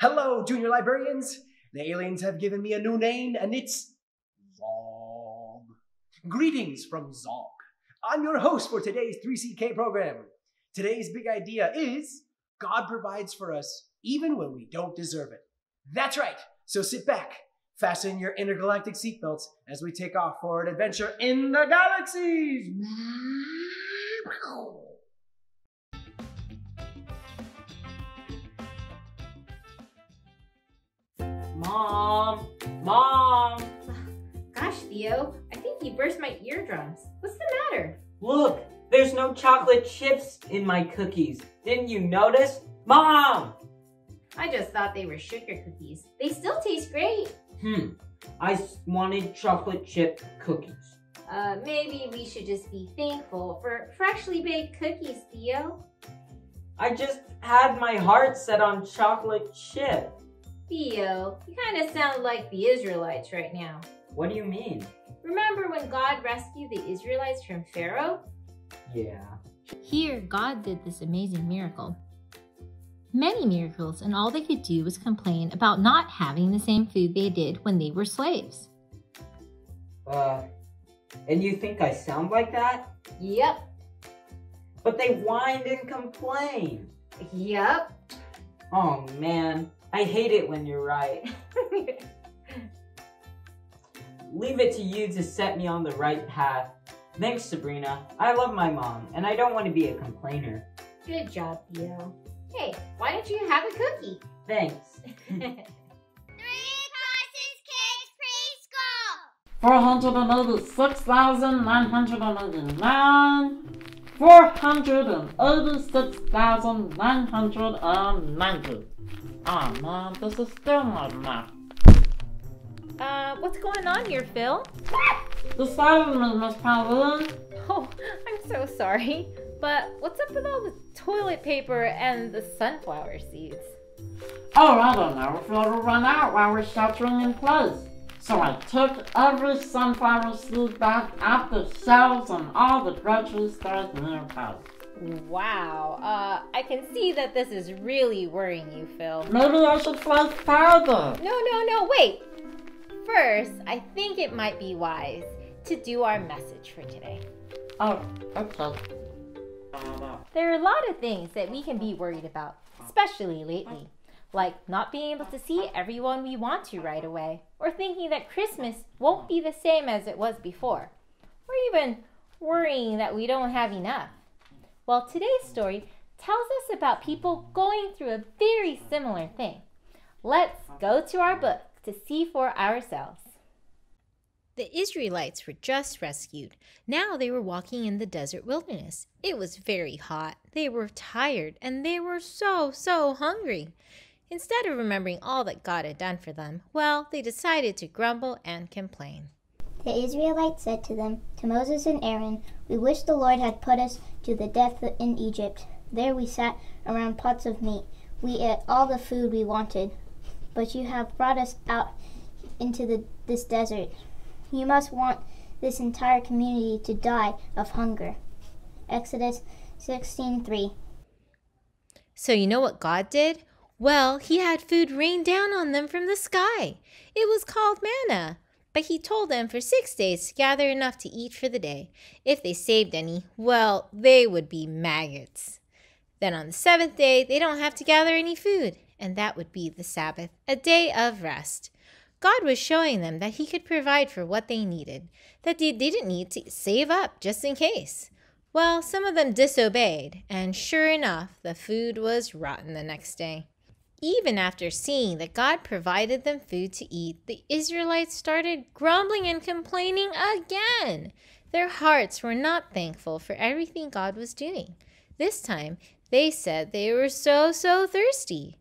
Hello, junior librarians. The aliens have given me a new name, and it's Zog. Greetings from Zog. I'm your host for today's 3CK program. Today's big idea is God provides for us even when we don't deserve it. That's right. So sit back, fasten your intergalactic seatbelts as we take off for an adventure in the galaxies. Mom! Mom! Gosh, Theo, I think you burst my eardrums. What's the matter? Look, there's no chocolate chips in my cookies. Didn't you notice? Mom! I just thought they were sugar cookies. They still taste great. Hmm, I wanted chocolate chip cookies. Uh, maybe we should just be thankful for freshly baked cookies, Theo. I just had my heart set on chocolate chip. Theo, you kind of sound like the Israelites right now. What do you mean? Remember when God rescued the Israelites from Pharaoh? Yeah. Here, God did this amazing miracle. Many miracles, and all they could do was complain about not having the same food they did when they were slaves. Uh, and you think I sound like that? Yep. But they whined and complained. Yep. Oh man, I hate it when you're right. Leave it to you to set me on the right path. Thanks, Sabrina. I love my mom, and I don't want to be a complainer. Good job, Theo. Hey, why don't you have a cookie? Thanks. Three Crosses Kids Preschool! Four hundred and eighty-six thousand nine hundred and eighty-nine. Four hundred and eighty-six thousand nine hundred and ninety. Ah, man, this is still not enough. Uh, what's going on here, Phil? Decided me, Miss Pauleen. Oh, I'm so sorry. But what's up with all the toilet paper and the sunflower seeds? Oh, I don't know if it'll run out while we're sheltering in place. So I took every sunflower seed back out the shelves and all the grocery stores nearby. Wow, uh, I can see that this is really worrying you, Phil. Maybe I should fly further. No, no, no, wait! First, I think it might be wise to do our message for today. Oh, okay. There are a lot of things that we can be worried about, especially lately, like not being able to see everyone we want to right away, or thinking that Christmas won't be the same as it was before, or even worrying that we don't have enough. Well, today's story tells us about people going through a very similar thing. Let's go to our book to see for ourselves. The Israelites were just rescued. Now they were walking in the desert wilderness. It was very hot. They were tired and they were so, so hungry. Instead of remembering all that God had done for them, well, they decided to grumble and complain. The Israelites said to them, to Moses and Aaron, We wish the Lord had put us to the death in Egypt. There we sat around pots of meat. We ate all the food we wanted. But you have brought us out into the, this desert. You must want this entire community to die of hunger. Exodus 16:3. So, you know what God did? Well, He had food rain down on them from the sky. It was called manna. But He told them for six days to gather enough to eat for the day. If they saved any, well, they would be maggots. Then on the seventh day, they don't have to gather any food, and that would be the Sabbath, a day of rest. God was showing them that He could provide for what they needed, that they didn't need to save up just in case. Well, some of them disobeyed, and sure enough, the food was rotten the next day. Even after seeing that God provided them food to eat, the Israelites started grumbling and complaining again. Their hearts were not thankful for everything God was doing. This time, they said they were so, so thirsty.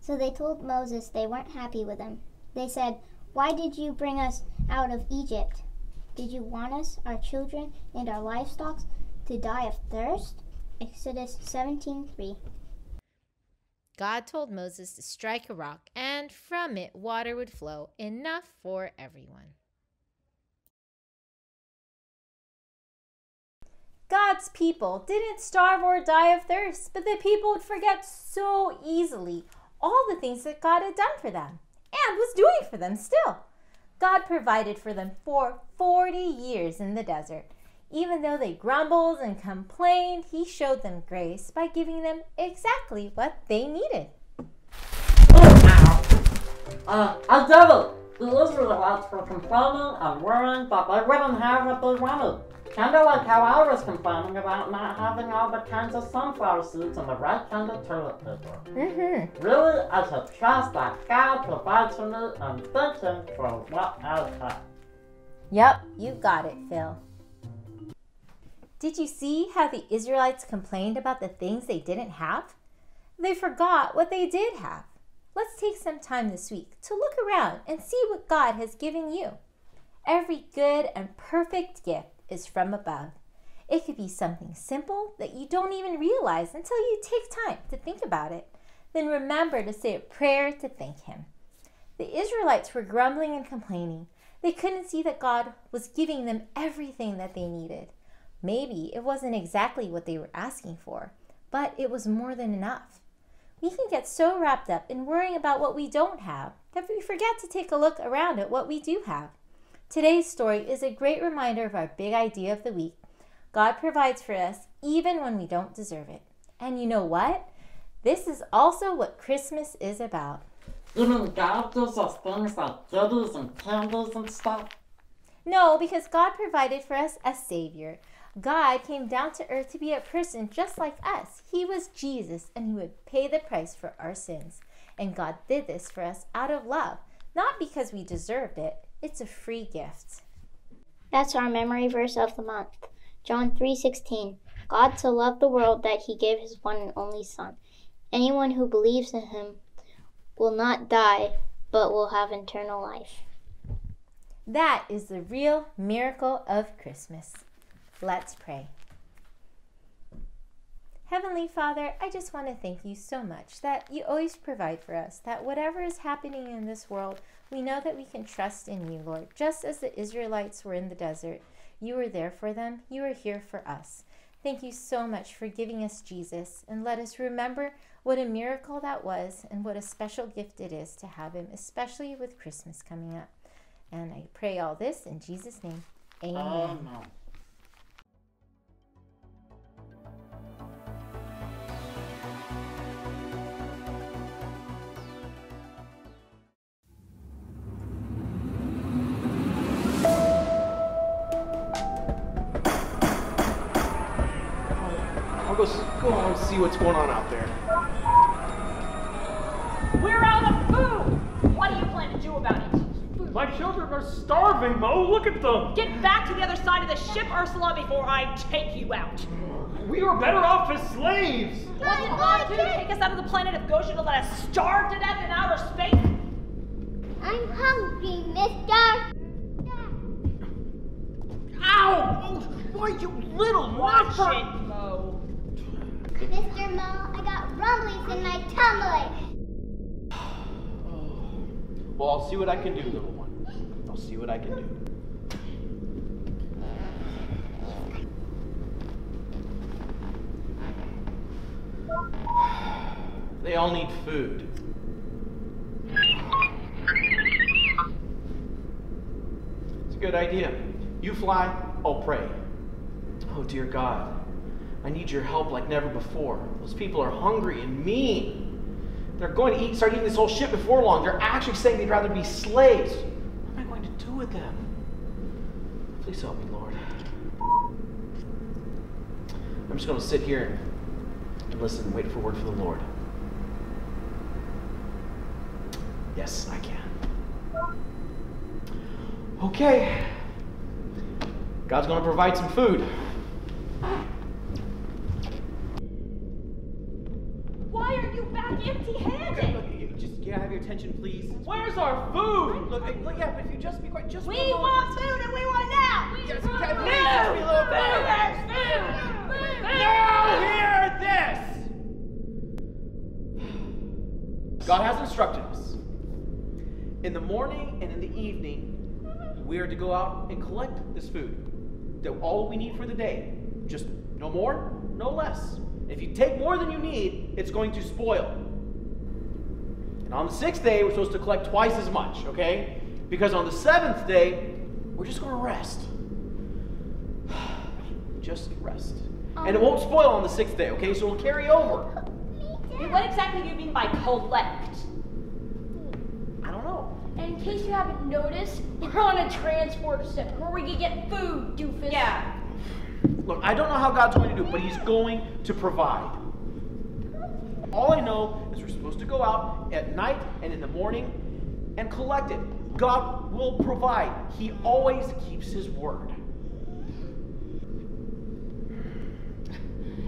So they told Moses they weren't happy with him. They said, Why did you bring us out of Egypt? Did you want us, our children, and our livestock to die of thirst? Exodus 17:3. God told Moses to strike a rock, and from it water would flow, enough for everyone. God's people didn't starve or die of thirst, but the people would forget so easily. all the things that God had done for them and was doing for them still. God provided for them for 40 years in the desert. Even though they grumbled and complained, He showed them grace by giving them exactly what they needed. Uh, I double. The Israelites were complaining and worrying that they wouldn't have what they wanted. Kinda like how I was complaining about not having all the kinds of sunflower seeds and the right kind of toilet paper. Mm-hmm. Really, I should trust that God provides for me and thank Him for what I have. Yep, you got it, Phil. Did you see how the Israelites complained about the things they didn't have? They forgot what they did have. Let's take some time this week to look around and see what God has given you. Every good and perfect gift is from above. It could be something simple that you don't even realize until you take time to think about it. Then remember to say a prayer to thank Him. The Israelites were grumbling and complaining. They couldn't see that God was giving them everything that they needed. Maybe it wasn't exactly what they were asking for, but it was more than enough. We can get so wrapped up in worrying about what we don't have that we forget to take a look around at what we do have. Today's story is a great reminder of our big idea of the week. God provides for us even when we don't deserve it. And you know what? This is also what Christmas is about. You mean God gives us things like goodies and candies and stuff? No, because God provided for us a Savior. God came down to earth to be a person just like us. He was Jesus, and He would pay the price for our sins. And God did this for us out of love, not because we deserved it. It's a free gift. That's our memory verse of the month. John 3:16. God so loved the world that he gave his one and only son. Anyone who believes in him will not die but will have eternal life. That is the real miracle of Christmas. Let's pray. Heavenly Father, I just want to thank you so much that you always provide for us, that whatever is happening in this world, we know that we can trust in you, Lord. Just as the Israelites were in the desert, you were there for them, you are here for us. Thank you so much for giving us Jesus, and let us remember what a miracle that was and what a special gift it is to have him, especially with Christmas coming up. And I pray all this in Jesus' name. Amen. Go, s- go on and see what's going on out there. We're out of food! What do you plan to do about it? My children are starving, Moe. Look at them. Get back to the other side of the ship, Ursula, before I take you out. We are better off as slaves. Was it God to take us out of the planet of Goshen to let us starve to death in outer space? I'm hungry, mister. Ow! Why, you little Watch it, Moe. Mr. Moe, I got rumblings in my tummy. Well, I'll see what I can do, little one. I'll see what I can do. They all need food. It's a good idea. You fly, I'll pray. Oh, dear God, I need your help like never before. Those people are hungry and mean. They're going to eat, start eating this whole shit before long. They're actually saying they'd rather be slaves. What am I going to do with them? Please help me, Lord. I'm just going to sit here and listen and wait for word from the Lord. Yes, I can. Okay. God's going to provide some food. Why are you back empty-handed? Just can I have your attention, please? Where's our food? Look, look, yeah, but if you just be quiet, just We for a moment. want food and we want it now! We Yes, food! please, just be a little quiet. Food! Food! Now hear this. God has instructed us. In the morning and in the evening, we are to go out and collect this food. That all we need for the day. Just no more, no less. If you take more than you need, it's going to spoil. And on the sixth day, we're supposed to collect twice as much, okay? Because on the seventh day, we're just going to rest. just rest. and it um. won't spoil on the sixth day, okay? So it'll carry over. Hey, what exactly do you mean by collect? I don't know. And in case you haven't noticed, we're on a transport ship where we can get food, doofus. Yeah. Look, I don't know how God's going to do it, but He's going to provide. All I know is we're supposed to go out at night and in the morning and collect it. God will provide. He always keeps His word.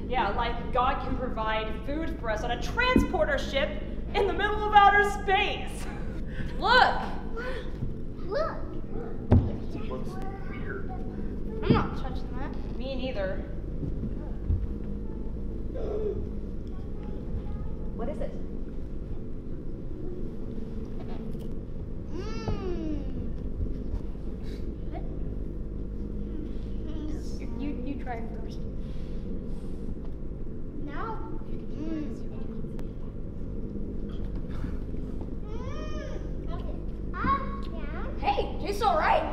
Yeah, like God can provide food for us on a transporter ship in the middle of outer space. Look! Look, It looks weird. I'm not touching neither. What is it? You, you, you try first. No. Hey, mm tastes alright.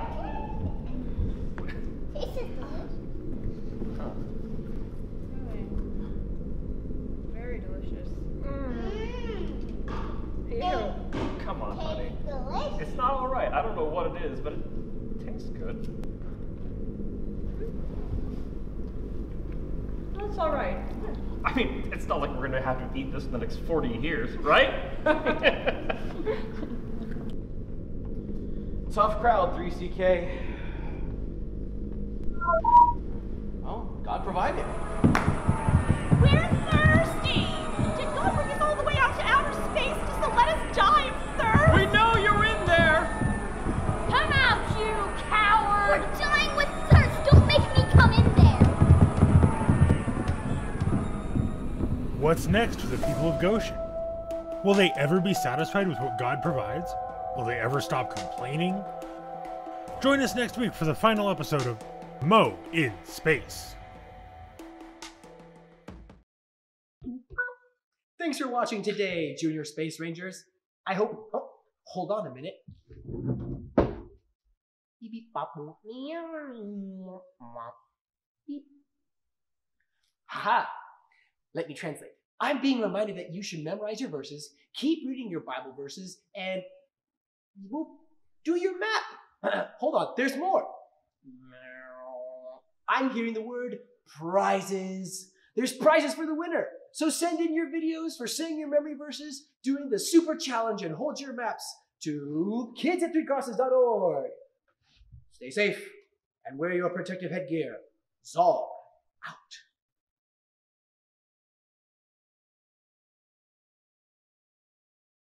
Tastes good. Very delicious. Mm. Come on, honey. Delicious. It's not alright. I don't know what it is, but it tastes good. That's alright. I mean, it's not like we're gonna have to eat this in the next 40 years, right? Tough crowd, 3CK. Oh, God provided. Next for the people of Goshen? Will they ever be satisfied with what God provides? Will they ever stop complaining? Join us next week for the final episode of Moe in Space. Thanks for watching today, Junior Space Rangers. I hope. Oh, hold on a minute. Haha. Let me translate. I'm being reminded that you should memorize your verses, keep reading your Bible verses, and whoop, do your map. hold on, there's more. I'm hearing the word prizes. There's prizes for the winner. So send in your videos for saying your memory verses, doing the super challenge, and hold your maps to kids at threecrosses.org. Stay safe and wear your protective headgear. Zog out.